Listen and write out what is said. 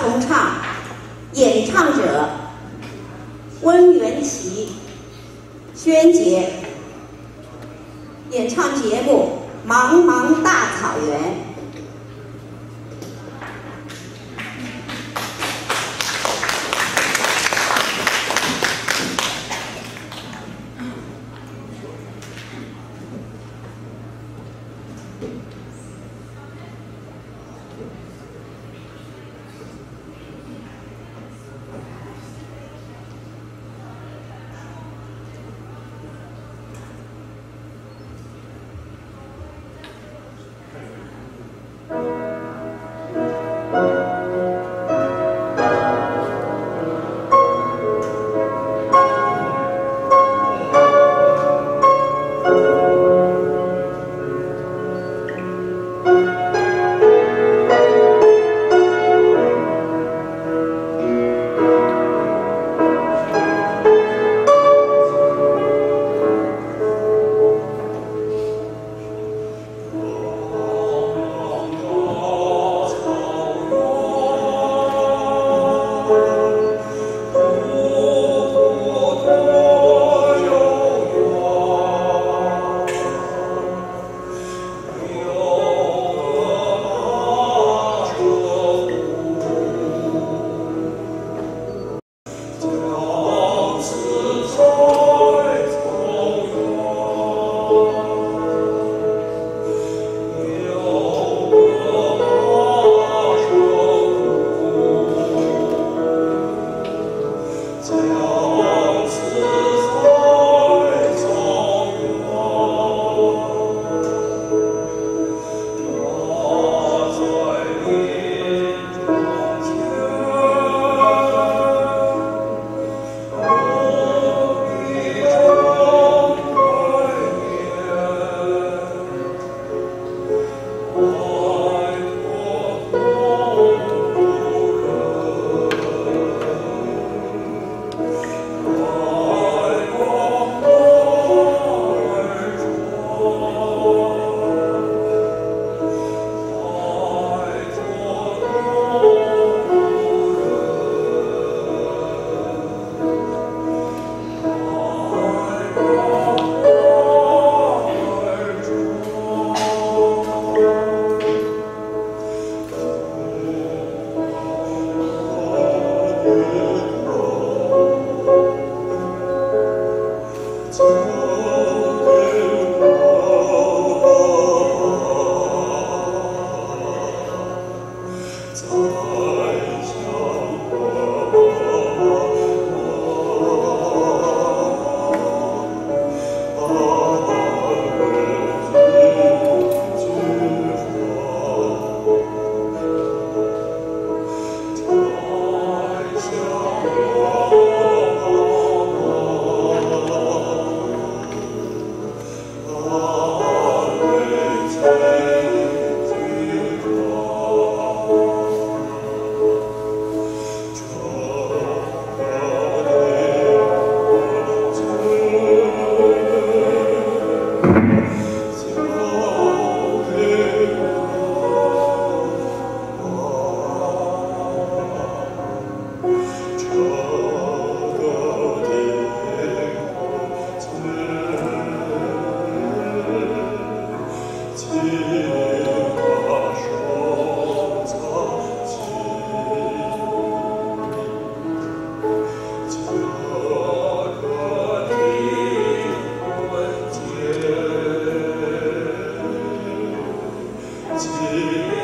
重唱，演唱者温元琪、宣杰。演唱节目《茫茫大草原》。Oh. Gott will.